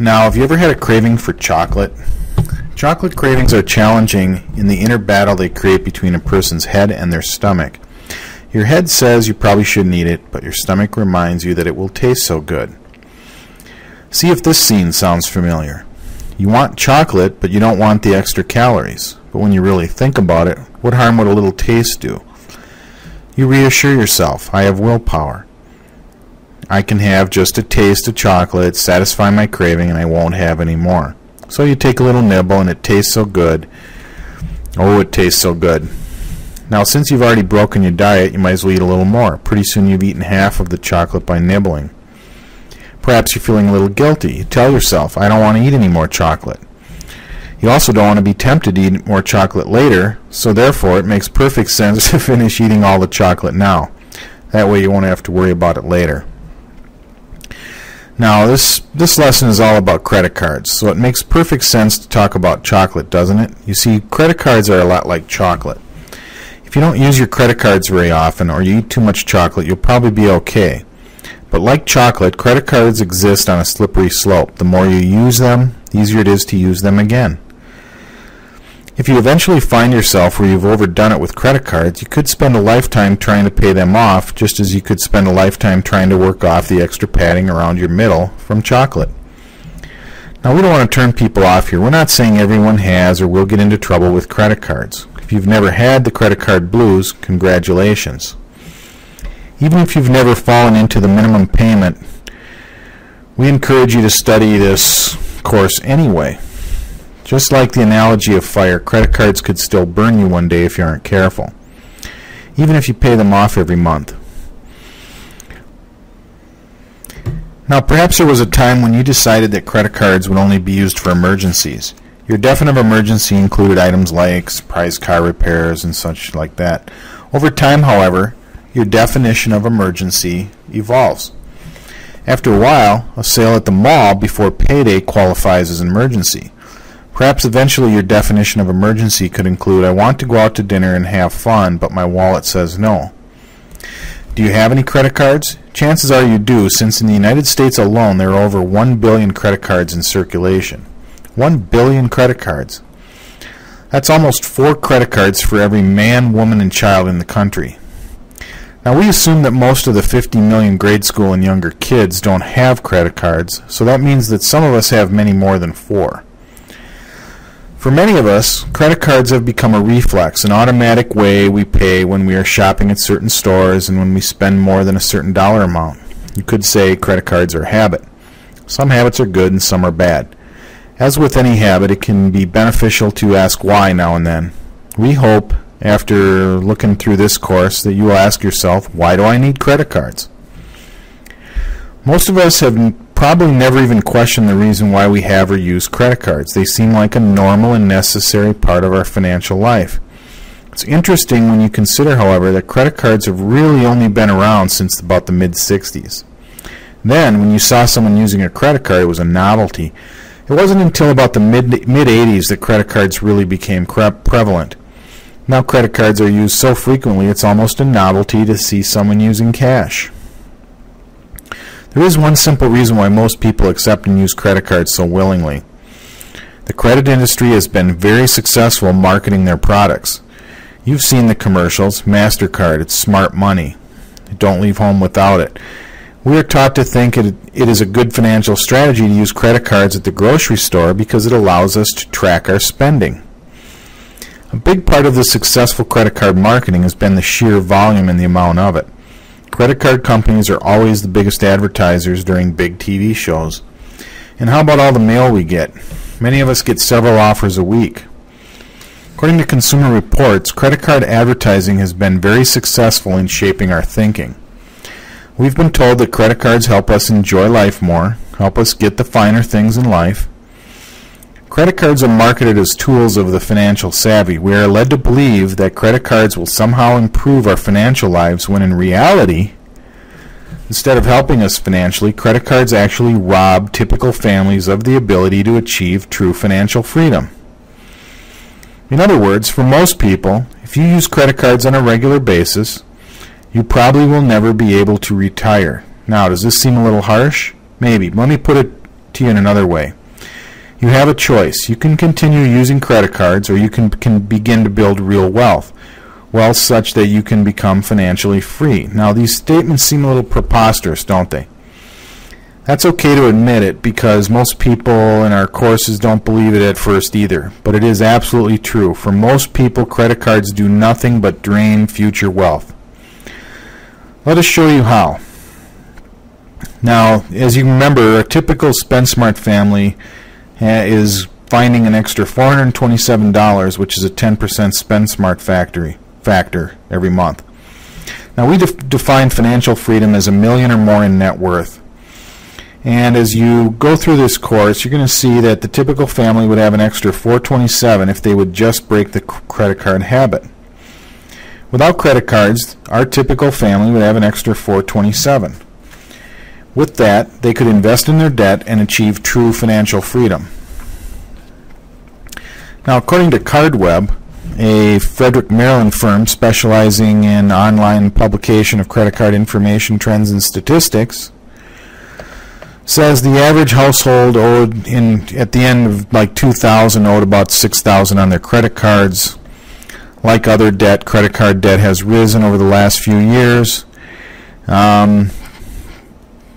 Now, have you ever had a craving for chocolate? Chocolate cravings are challenging in the inner battle they create between a person's head and their stomach. Your head says you probably shouldn't eat it, but your stomach reminds you that it will taste so good. See if this scene sounds familiar. You want chocolate, but you don't want the extra calories. But when you really think about it, what harm would a little taste do? You reassure yourself, I have willpower. I can have just a taste of chocolate, satisfy my craving, and I won't have any more. So you take a little nibble, and it tastes so good. Oh, it tastes so good. Now, since you've already broken your diet, you might as well eat a little more. Pretty soon you've eaten half of the chocolate by nibbling. Perhaps you're feeling a little guilty. You tell yourself, I don't want to eat any more chocolate. You also don't want to be tempted to eat more chocolate later, so therefore it makes perfect sense to finish eating all the chocolate now. That way you won't have to worry about it later. Now, this, this lesson is all about credit cards, so it makes perfect sense to talk about chocolate, doesn't it? You see, credit cards are a lot like chocolate. If you don't use your credit cards very often or you eat too much chocolate, you'll probably be okay. But like chocolate, credit cards exist on a slippery slope. The more you use them, the easier it is to use them again. If you eventually find yourself where you've overdone it with credit cards, you could spend a lifetime trying to pay them off, just as you could spend a lifetime trying to work off the extra padding around your middle from chocolate. Now, we don't want to turn people off here. We're not saying everyone has or will get into trouble with credit cards. If you've never had the credit card blues, congratulations. Even if you've never fallen into the minimum payment, we encourage you to study this course anyway. Just like the analogy of fire, credit cards could still burn you one day if you aren't careful, even if you pay them off every month. Now, perhaps there was a time when you decided that credit cards would only be used for emergencies. Your definition of emergency included items like surprise car repairs and such like that. Over time, however, your definition of emergency evolves. After a while, a sale at the mall before payday qualifies as an emergency. Perhaps eventually your definition of emergency could include I want to go out to dinner and have fun, but my wallet says no. Do you have any credit cards? Chances are you do, since in the United States alone there are over 1 billion credit cards in circulation. 1 billion credit cards. That's almost four credit cards for every man, woman, and child in the country. Now, we assume that most of the 50 million grade school and younger kids don't have credit cards, so that means that some of us have many more than four. For many of us, credit cards have become a reflex, an automatic way we pay when we are shopping at certain stores and when we spend more than a certain dollar amount. You could say credit cards are a habit. Some habits are good and some are bad. As with any habit, it can be beneficial to ask why now and then. We hope, after looking through this course, that you will ask yourself, why do I need credit cards? Most of us have probably never even question the reason why we have or use credit cards. They seem like a normal and necessary part of our financial life. It's interesting when you consider, however, that credit cards have really only been around since about the mid 60s. Then, when you saw someone using a credit card, it was a novelty. It wasn't until about the mid mid 80s that credit cards really became prevalent. Now, credit cards are used so frequently it's almost a novelty to see someone using cash. There is one simple reason why most people accept and use credit cards so willingly. The credit industry has been very successful marketing their products. You've seen the commercials, MasterCard, it's smart money. Don't leave home without it. We are taught to think it, it is a good financial strategy to use credit cards at the grocery store because it allows us to track our spending. A big part of the successful credit card marketing has been the sheer volume and the amount of it. Credit card companies are always the biggest advertisers during big TV shows. And how about all the mail we get? Many of us get several offers a week. According to Consumer Reports, credit card advertising has been very successful in shaping our thinking. We've been told that credit cards help us enjoy life more, help us get the finer things in life. Credit cards are marketed as tools of the financial savvy. We are led to believe that credit cards will somehow improve our financial lives when in reality, instead of helping us financially, credit cards actually rob typical families of the ability to achieve true financial freedom. In other words, for most people, if you use credit cards on a regular basis, you probably will never be able to retire. Now, does this seem a little harsh? Maybe. Let me put it to you in another way. You have a choice. You can continue using credit cards or you can, can begin to build real wealth. Wealth such that you can become financially free. Now, these statements seem a little preposterous, don't they? That's okay to admit it because most people in our courses don't believe it at first either. But it is absolutely true. For most people, credit cards do nothing but drain future wealth. Let us show you how. Now, as you remember, a typical SpendSmart family is finding an extra $427, which is a 10% SpendSmart factory factor every month. Now, we def define financial freedom as a million or more in net worth. And as you go through this course, you're going to see that the typical family would have an extra 427 if they would just break the credit card habit. Without credit cards, our typical family would have an extra 427. With that, they could invest in their debt and achieve true financial freedom. Now, according to CardWeb, a Frederick, Maryland firm specializing in online publication of credit card information, trends, and statistics, says the average household owed in at the end of like 2000 owed about 6000 on their credit cards. Like other debt, credit card debt has risen over the last few years. Um,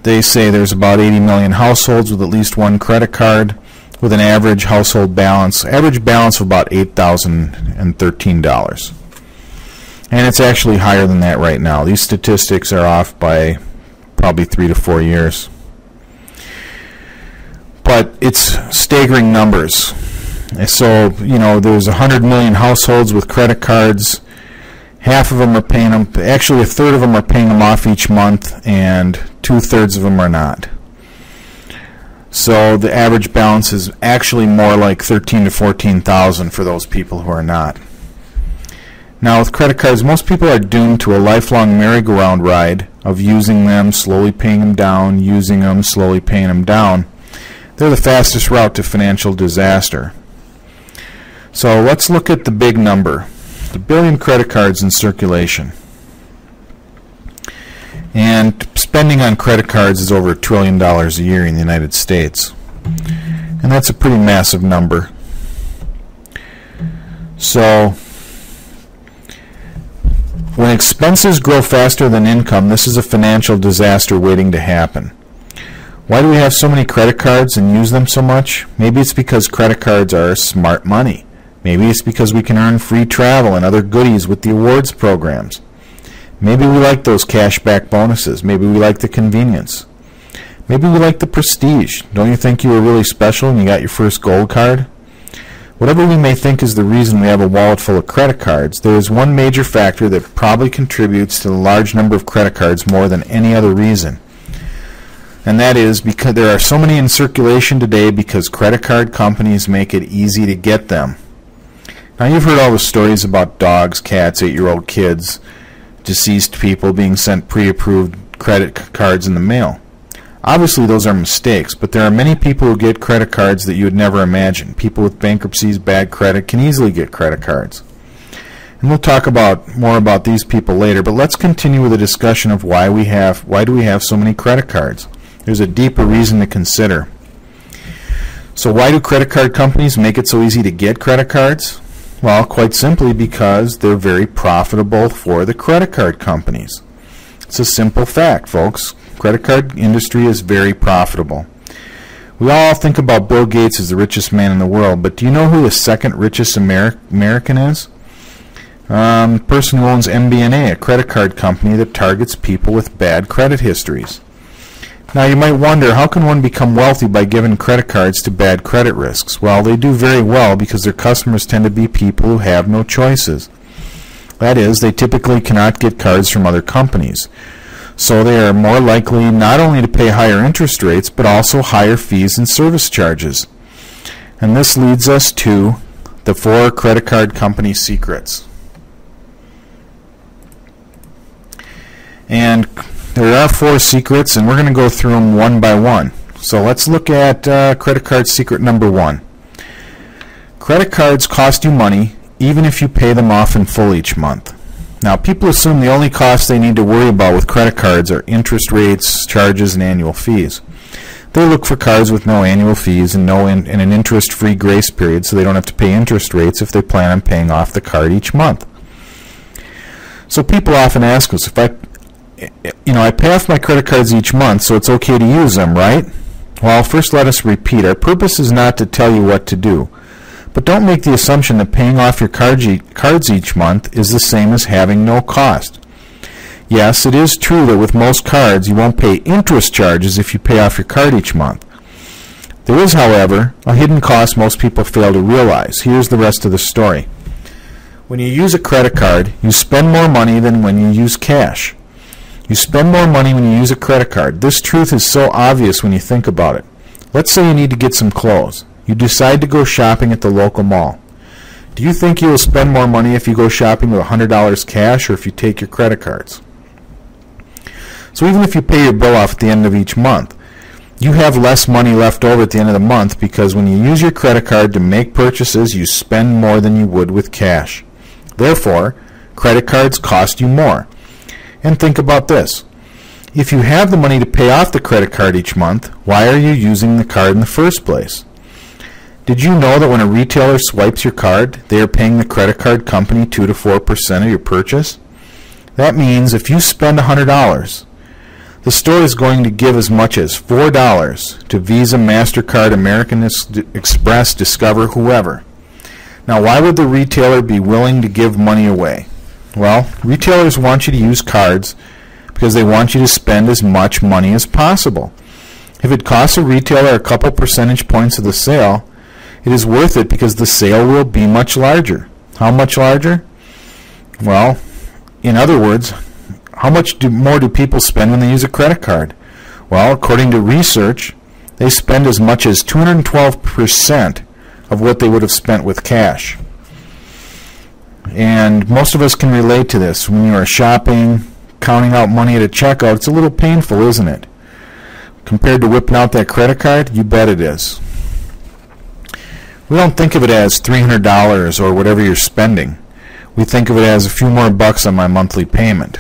they say there's about 80 million households with at least one credit card with an average household balance, average balance of about $8,013. And it's actually higher than that right now. These statistics are off by probably three to four years. But it's staggering numbers. So, you know, there's 100 million households with credit cards half of them are paying them, actually a third of them are paying them off each month, and two thirds of them are not. So the average balance is actually more like 13 to 14,000 for those people who are not. Now with credit cards, most people are doomed to a lifelong merry-go-round ride of using them, slowly paying them down, using them, slowly paying them down. They're the fastest route to financial disaster. So let's look at the big number a billion credit cards in circulation. And spending on credit cards is over a trillion dollars a year in the United States. And that's a pretty massive number. So, when expenses grow faster than income, this is a financial disaster waiting to happen. Why do we have so many credit cards and use them so much? Maybe it's because credit cards are smart money. Maybe it's because we can earn free travel and other goodies with the awards programs. Maybe we like those cashback bonuses. Maybe we like the convenience. Maybe we like the prestige. Don't you think you were really special when you got your first gold card? Whatever we may think is the reason we have a wallet full of credit cards, there is one major factor that probably contributes to the large number of credit cards more than any other reason. And that is because there are so many in circulation today because credit card companies make it easy to get them. Now you've heard all the stories about dogs, cats, eight-year-old kids, deceased people being sent pre-approved credit cards in the mail. Obviously those are mistakes, but there are many people who get credit cards that you would never imagine. People with bankruptcies, bad credit can easily get credit cards. And we'll talk about more about these people later, but let's continue with a discussion of why we have why do we have so many credit cards. There's a deeper reason to consider. So why do credit card companies make it so easy to get credit cards? Well, quite simply because they're very profitable for the credit card companies. It's a simple fact, folks. Credit card industry is very profitable. We all think about Bill Gates as the richest man in the world, but do you know who the second richest Amer American is? Um, person who owns MBNA, a credit card company that targets people with bad credit histories. Now you might wonder, how can one become wealthy by giving credit cards to bad credit risks? Well, they do very well because their customers tend to be people who have no choices. That is, they typically cannot get cards from other companies. So they are more likely not only to pay higher interest rates, but also higher fees and service charges. And this leads us to the four credit card company secrets. And there are four secrets, and we're going to go through them one by one. So let's look at uh, credit card secret number one. Credit cards cost you money even if you pay them off in full each month. Now, people assume the only costs they need to worry about with credit cards are interest rates, charges, and annual fees. They look for cards with no annual fees and no in, and an interest-free grace period, so they don't have to pay interest rates if they plan on paying off the card each month. So people often ask us if I, you know, I pay off my credit cards each month, so it's okay to use them, right? Well, first let us repeat. Our purpose is not to tell you what to do. But don't make the assumption that paying off your cards each month is the same as having no cost. Yes, it is true that with most cards you won't pay interest charges if you pay off your card each month. There is, however, a hidden cost most people fail to realize. Here's the rest of the story. When you use a credit card, you spend more money than when you use cash. You spend more money when you use a credit card. This truth is so obvious when you think about it. Let's say you need to get some clothes. You decide to go shopping at the local mall. Do you think you will spend more money if you go shopping with $100 cash or if you take your credit cards? So even if you pay your bill off at the end of each month, you have less money left over at the end of the month because when you use your credit card to make purchases, you spend more than you would with cash. Therefore, credit cards cost you more. And think about this. If you have the money to pay off the credit card each month, why are you using the card in the first place? Did you know that when a retailer swipes your card, they are paying the credit card company 2 to 4% of your purchase? That means if you spend $100, the store is going to give as much as $4 to Visa, MasterCard, American Express, Discover, whoever. Now, why would the retailer be willing to give money away? Well, retailers want you to use cards because they want you to spend as much money as possible. If it costs a retailer a couple percentage points of the sale, it is worth it because the sale will be much larger. How much larger? Well, in other words, how much do, more do people spend when they use a credit card? Well, according to research, they spend as much as 212% of what they would have spent with cash. And most of us can relate to this. When you are shopping, counting out money at a checkout, it's a little painful, isn't it? Compared to whipping out that credit card, you bet it is. We don't think of it as $300 or whatever you're spending. We think of it as a few more bucks on my monthly payment.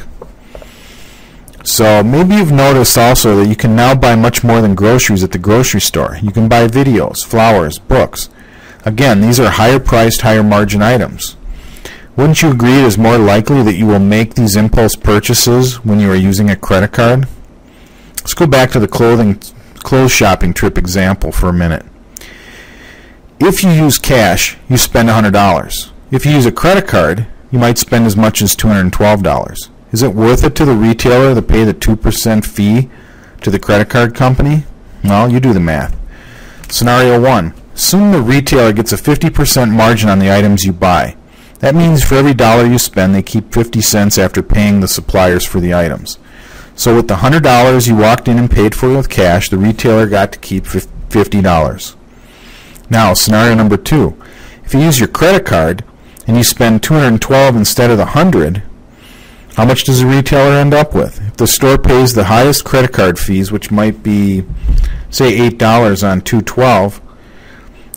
So maybe you've noticed also that you can now buy much more than groceries at the grocery store. You can buy videos, flowers, books. Again, these are higher priced, higher margin items. Wouldn't you agree it is more likely that you will make these impulse purchases when you are using a credit card? Let's go back to the clothing clothes shopping trip example for a minute. If you use cash, you spend $100. If you use a credit card, you might spend as much as $212. Is it worth it to the retailer to pay the 2% fee to the credit card company? Well, you do the math. Scenario 1. Assume the retailer gets a 50% margin on the items you buy. That means for every dollar you spend, they keep 50 cents after paying the suppliers for the items. So with the $100 you walked in and paid for with cash, the retailer got to keep $50. Now, scenario number two. If you use your credit card and you spend 212 instead of the 100, how much does the retailer end up with? If the store pays the highest credit card fees, which might be, say, $8 on 212,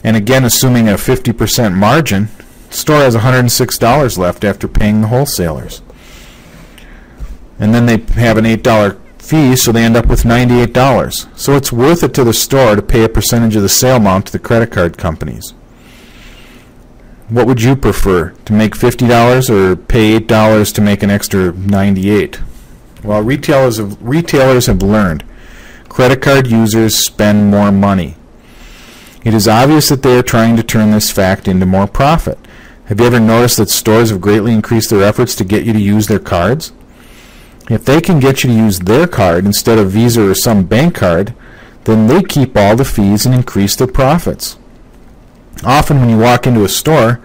and again assuming a 50% margin, store has $106 left after paying the wholesalers. And then they have an $8 fee, so they end up with $98. So it's worth it to the store to pay a percentage of the sale amount to the credit card companies. What would you prefer, to make $50 or pay $8 to make an extra 98? Well, retailers have, retailers have learned credit card users spend more money. It is obvious that they are trying to turn this fact into more profit. Have you ever noticed that stores have greatly increased their efforts to get you to use their cards? If they can get you to use their card instead of Visa or some bank card, then they keep all the fees and increase their profits. Often when you walk into a store,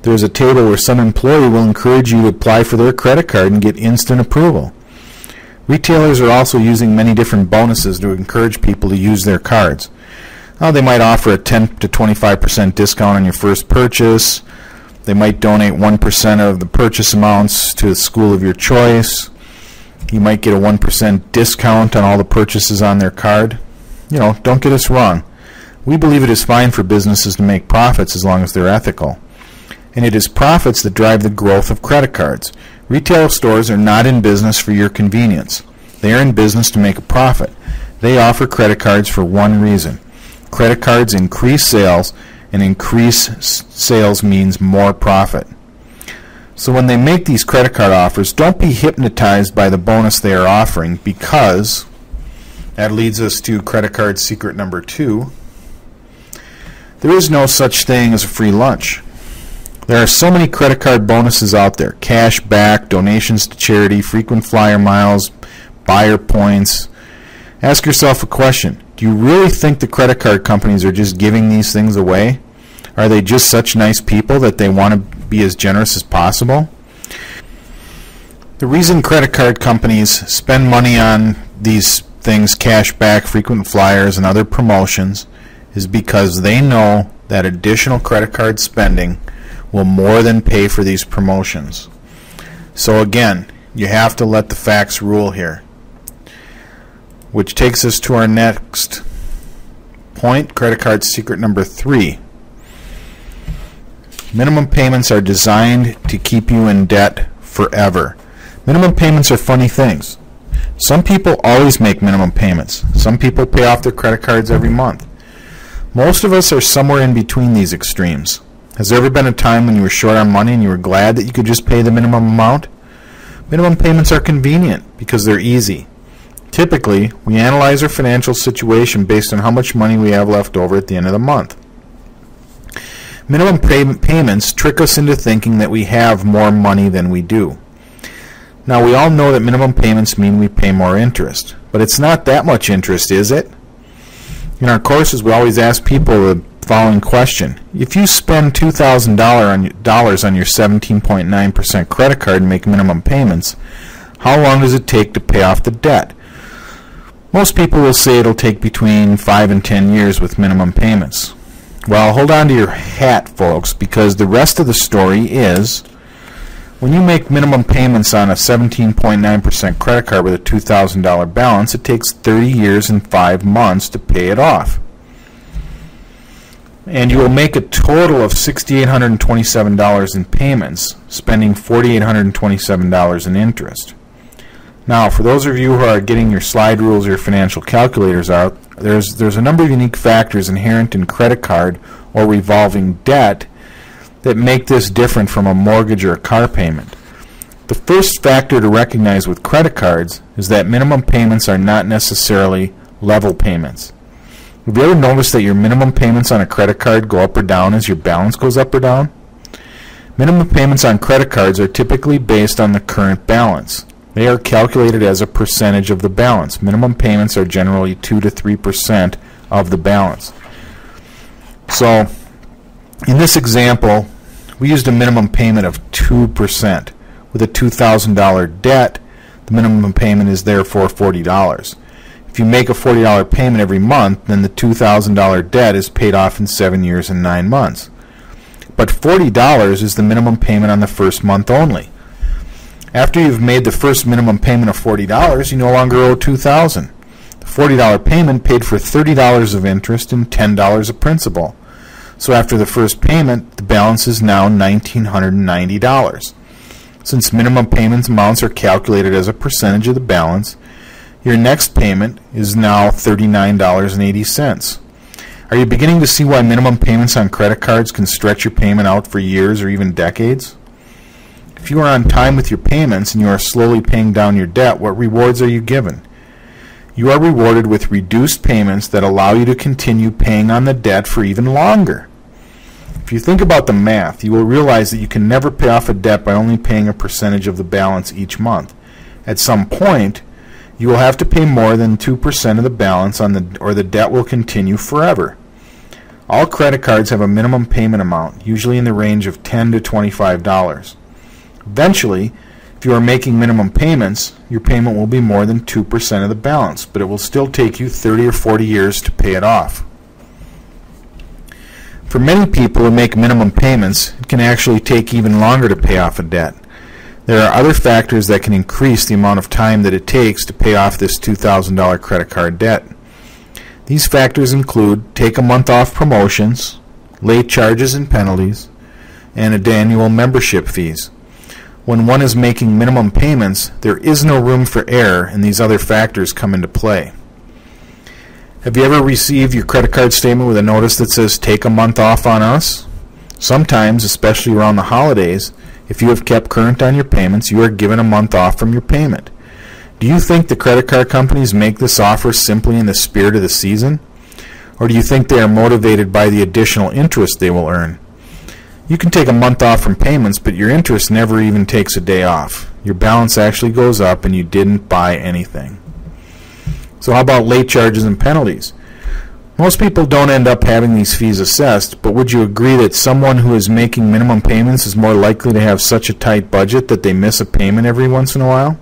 there's a table where some employee will encourage you to apply for their credit card and get instant approval. Retailers are also using many different bonuses to encourage people to use their cards. They might offer a 10 to 25% discount on your first purchase. They might donate 1% of the purchase amounts to the school of your choice. You might get a 1% discount on all the purchases on their card. You know, don't get us wrong. We believe it is fine for businesses to make profits as long as they're ethical. And it is profits that drive the growth of credit cards. Retail stores are not in business for your convenience. They are in business to make a profit. They offer credit cards for one reason. Credit cards increase sales, and increase sales means more profit. So when they make these credit card offers, don't be hypnotized by the bonus they are offering because that leads us to credit card secret number two. There is no such thing as a free lunch. There are so many credit card bonuses out there cash back, donations to charity, frequent flyer miles, buyer points. Ask yourself a question Do you really think the credit card companies are just giving these things away? Are they just such nice people that they want to be as generous as possible? The reason credit card companies spend money on these things, cash back, frequent flyers, and other promotions, is because they know that additional credit card spending will more than pay for these promotions. So again, you have to let the facts rule here. Which takes us to our next point, credit card secret number three. Minimum payments are designed to keep you in debt forever. Minimum payments are funny things. Some people always make minimum payments. Some people pay off their credit cards every month. Most of us are somewhere in between these extremes. Has there ever been a time when you were short on money and you were glad that you could just pay the minimum amount? Minimum payments are convenient because they're easy. Typically, we analyze our financial situation based on how much money we have left over at the end of the month. Minimum pay payments trick us into thinking that we have more money than we do. Now, we all know that minimum payments mean we pay more interest, but it's not that much interest, is it? In our courses, we always ask people the following question. If you spend $2,000 on, dollars on your 17.9% credit card and make minimum payments, how long does it take to pay off the debt? Most people will say it'll take between 5 and 10 years with minimum payments. Well, hold on to your hat, folks, because the rest of the story is when you make minimum payments on a 17.9% credit card with a $2,000 balance, it takes 30 years and 5 months to pay it off. And you will make a total of $6,827 in payments, spending $4,827 in interest. Now, for those of you who are getting your slide rules or your financial calculators out, there's, there's a number of unique factors inherent in credit card or revolving debt that make this different from a mortgage or a car payment. The first factor to recognize with credit cards is that minimum payments are not necessarily level payments. Have you ever noticed that your minimum payments on a credit card go up or down as your balance goes up or down? Minimum payments on credit cards are typically based on the current balance. They are calculated as a percentage of the balance. Minimum payments are generally 2 to 3% of the balance. So, in this example, we used a minimum payment of 2%. With a $2,000 debt, the minimum payment is therefore $40. If you make a $40 payment every month, then the $2,000 debt is paid off in 7 years and 9 months. But $40 is the minimum payment on the first month only. After you've made the first minimum payment of $40, you no longer owe 2,000. The $40 payment paid for $30 of interest and $10 of principal. So after the first payment, the balance is now $1,990. Since minimum payments amounts are calculated as a percentage of the balance, your next payment is now $39.80. Are you beginning to see why minimum payments on credit cards can stretch your payment out for years or even decades? If you are on time with your payments and you are slowly paying down your debt, what rewards are you given? You are rewarded with reduced payments that allow you to continue paying on the debt for even longer. If you think about the math, you will realize that you can never pay off a debt by only paying a percentage of the balance each month. At some point, you will have to pay more than 2% of the balance on the or the debt will continue forever. All credit cards have a minimum payment amount, usually in the range of 10 to $25. Eventually, if you are making minimum payments, your payment will be more than 2% of the balance, but it will still take you 30 or 40 years to pay it off. For many people who make minimum payments, it can actually take even longer to pay off a debt. There are other factors that can increase the amount of time that it takes to pay off this $2,000 credit card debt. These factors include take a month off promotions, late charges and penalties, and annual membership fees. When one is making minimum payments, there is no room for error and these other factors come into play. Have you ever received your credit card statement with a notice that says take a month off on us? Sometimes, especially around the holidays, if you have kept current on your payments, you are given a month off from your payment. Do you think the credit card companies make this offer simply in the spirit of the season? Or do you think they are motivated by the additional interest they will earn? You can take a month off from payments, but your interest never even takes a day off. Your balance actually goes up and you didn't buy anything. So, how about late charges and penalties? Most people don't end up having these fees assessed, but would you agree that someone who is making minimum payments is more likely to have such a tight budget that they miss a payment every once in a while?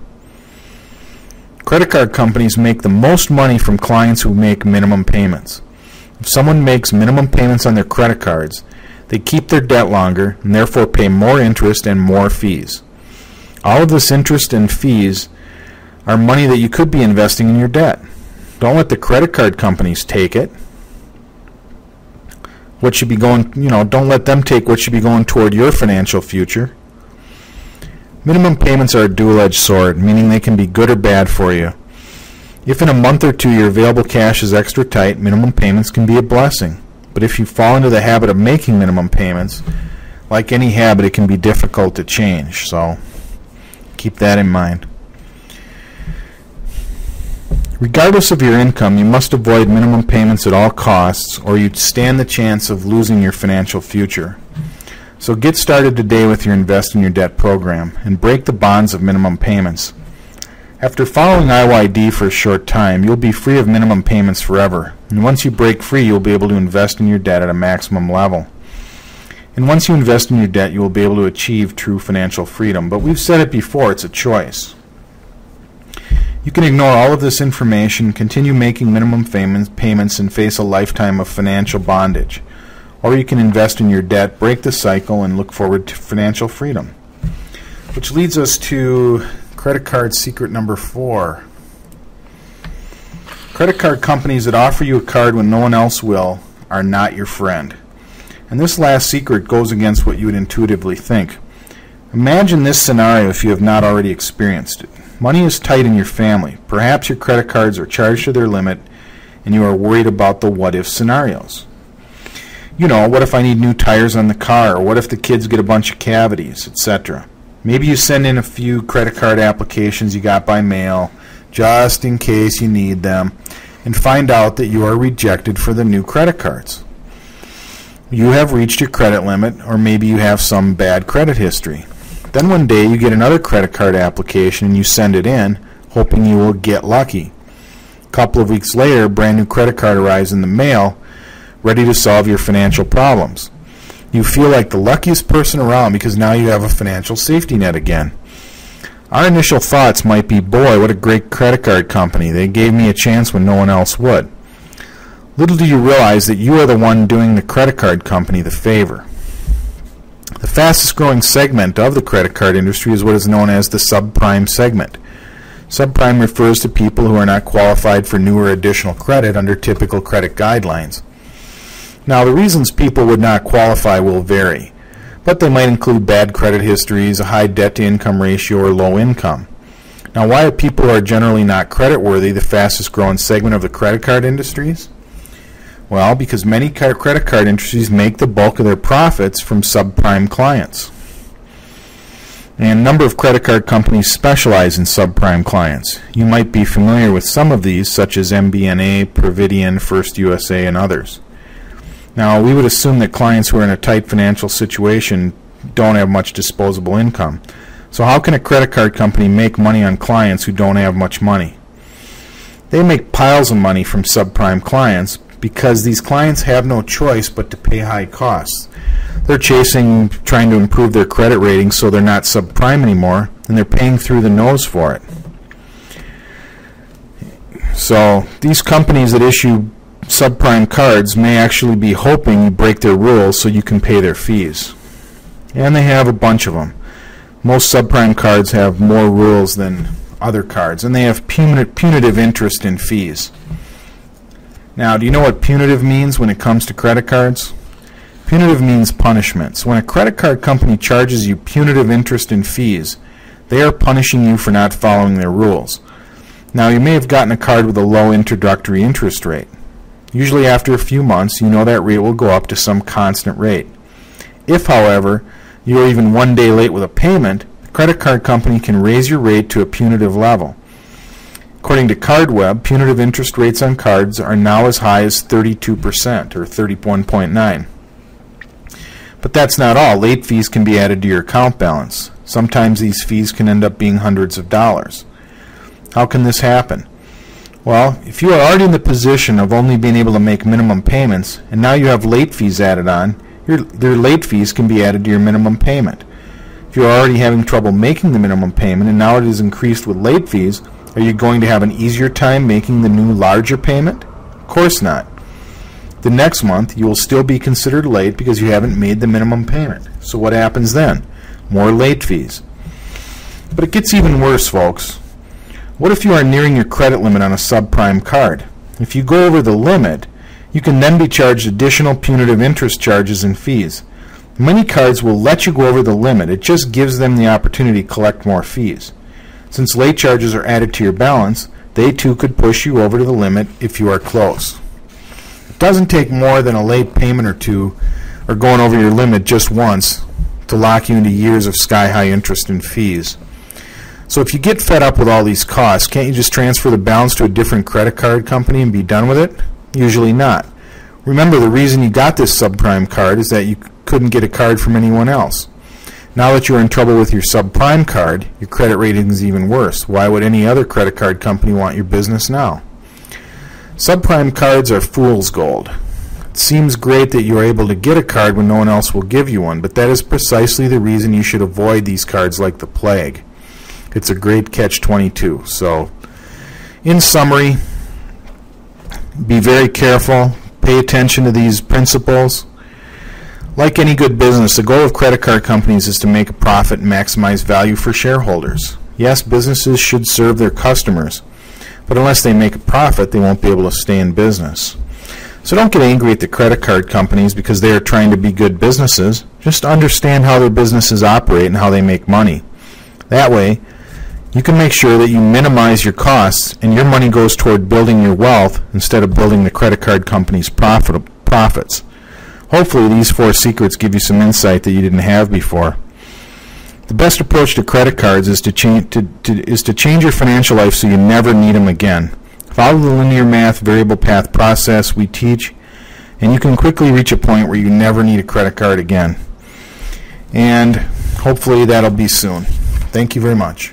Credit card companies make the most money from clients who make minimum payments. If someone makes minimum payments on their credit cards, they keep their debt longer and therefore pay more interest and more fees. All of this interest and fees are money that you could be investing in your debt. Don't let the credit card companies take it. What should be going, you know, don't let them take what should be going toward your financial future. Minimum payments are a dual-edged sword, meaning they can be good or bad for you. If in a month or two your available cash is extra tight, minimum payments can be a blessing. But if you fall into the habit of making minimum payments, like any habit, it can be difficult to change. So keep that in mind. Regardless of your income, you must avoid minimum payments at all costs, or you'd stand the chance of losing your financial future. So get started today with your Invest in Your Debt program and break the bonds of minimum payments. After following IYD for a short time, you'll be free of minimum payments forever. And once you break free, you'll be able to invest in your debt at a maximum level. And once you invest in your debt, you will be able to achieve true financial freedom. But we've said it before, it's a choice. You can ignore all of this information, continue making minimum payments, and face a lifetime of financial bondage. Or you can invest in your debt, break the cycle, and look forward to financial freedom. Which leads us to credit card secret number four. Credit card companies that offer you a card when no one else will are not your friend. And this last secret goes against what you would intuitively think. Imagine this scenario if you have not already experienced it. Money is tight in your family. Perhaps your credit cards are charged to their limit and you are worried about the what if scenarios. You know, what if I need new tires on the car? Or what if the kids get a bunch of cavities, etc. Maybe you send in a few credit card applications you got by mail just in case you need them and find out that you are rejected for the new credit cards. You have reached your credit limit or maybe you have some bad credit history. Then one day you get another credit card application and you send it in, hoping you will get lucky. A couple of weeks later, a brand new credit card arrives in the mail, ready to solve your financial problems. You feel like the luckiest person around because now you have a financial safety net again. Our initial thoughts might be, boy, what a great credit card company. They gave me a chance when no one else would. Little do you realize that you are the one doing the credit card company the favor. The fastest growing segment of the credit card industry is what is known as the subprime segment. Subprime refers to people who are not qualified for new or additional credit under typical credit guidelines. Now, the reasons people would not qualify will vary, but they might include bad credit histories, a high debt to income ratio, or low income. Now, why are people are generally not creditworthy the fastest growing segment of the credit card industries? Well, because many credit card industries make the bulk of their profits from subprime clients. And a number of credit card companies specialize in subprime clients. You might be familiar with some of these, such as MBNA, Providian, First USA, and others. Now, we would assume that clients who are in a tight financial situation don't have much disposable income. So, how can a credit card company make money on clients who don't have much money? They make piles of money from subprime clients because these clients have no choice but to pay high costs. They're chasing, trying to improve their credit rating so they're not subprime anymore, and they're paying through the nose for it. So these companies that issue subprime cards may actually be hoping you break their rules so you can pay their fees. And they have a bunch of them. Most subprime cards have more rules than other cards, and they have punitive interest in fees. Now, do you know what punitive means when it comes to credit cards? Punitive means punishments. When a credit card company charges you punitive interest and fees, they are punishing you for not following their rules. Now, you may have gotten a card with a low introductory interest rate. Usually after a few months, you know that rate will go up to some constant rate. If, however, you are even one day late with a payment, the credit card company can raise your rate to a punitive level. According to CardWeb, punitive interest rates on cards are now as high as 32% or 31.9. But that's not all. Late fees can be added to your account balance. Sometimes these fees can end up being hundreds of dollars. How can this happen? Well, if you are already in the position of only being able to make minimum payments, and now you have late fees added on, your, their late fees can be added to your minimum payment. If you are already having trouble making the minimum payment, and now it is increased with late fees, are you going to have an easier time making the new larger payment? Of course not. The next month, you will still be considered late because you haven't made the minimum payment. So what happens then? More late fees. But it gets even worse, folks. What if you are nearing your credit limit on a subprime card? If you go over the limit, you can then be charged additional punitive interest charges and fees. Many cards will let you go over the limit. It just gives them the opportunity to collect more fees. Since late charges are added to your balance, they too could push you over to the limit if you are close. It doesn't take more than a late payment or two or going over your limit just once to lock you into years of sky high interest and fees. So if you get fed up with all these costs, can't you just transfer the balance to a different credit card company and be done with it? Usually not. Remember, the reason you got this subprime card is that you couldn't get a card from anyone else. Now that you're in trouble with your subprime card, your credit rating is even worse. Why would any other credit card company want your business now? Subprime cards are fool's gold. It seems great that you are able to get a card when no one else will give you one, but that is precisely the reason you should avoid these cards like the plague it's a great catch 22. So, in summary, be very careful, pay attention to these principles. Like any good business, the goal of credit card companies is to make a profit and maximize value for shareholders. Yes, businesses should serve their customers, but unless they make a profit, they won't be able to stay in business. So don't get angry at the credit card companies because they are trying to be good businesses. Just understand how their businesses operate and how they make money. That way, you can make sure that you minimize your costs and your money goes toward building your wealth instead of building the credit card company's profit, profits. Hopefully these four secrets give you some insight that you didn't have before. The best approach to credit cards is to, change, to, to, is to change your financial life so you never need them again. Follow the linear math variable path process we teach and you can quickly reach a point where you never need a credit card again. And hopefully that'll be soon. Thank you very much.